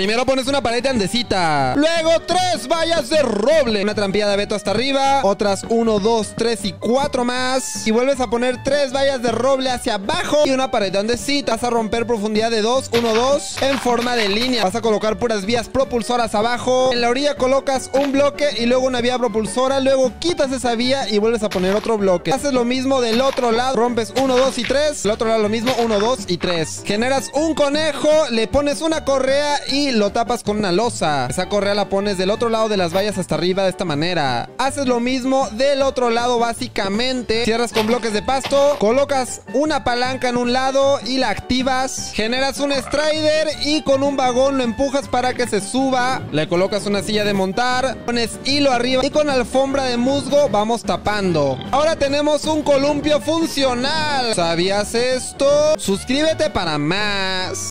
Primero pones una pared de andesita. Luego tres vallas de roble. Una trampilla de abeto hasta arriba. Otras uno, dos, tres y cuatro más. Y vuelves a poner tres vallas de roble hacia abajo. Y una pared de andesita. Vas a romper profundidad de 2, 1, 2 en forma de línea. Vas a colocar puras vías propulsoras abajo. En la orilla colocas un bloque y luego una vía propulsora. Luego quitas esa vía y vuelves a poner otro bloque. Haces lo mismo del otro lado. Rompes 1, 2 y 3. El otro lado lo mismo, 1, 2 y 3. Generas un conejo, le pones una correa lo tapas con una losa. Esa correa la pones del otro lado de las vallas hasta arriba de esta manera. Haces lo mismo del otro lado básicamente. Cierras con bloques de pasto. Colocas una palanca en un lado y la activas. Generas un strider y con un vagón lo empujas para que se suba. Le colocas una silla de montar. Pones hilo arriba y con alfombra de musgo vamos tapando. Ahora tenemos un columpio funcional. ¿Sabías esto? Suscríbete para más.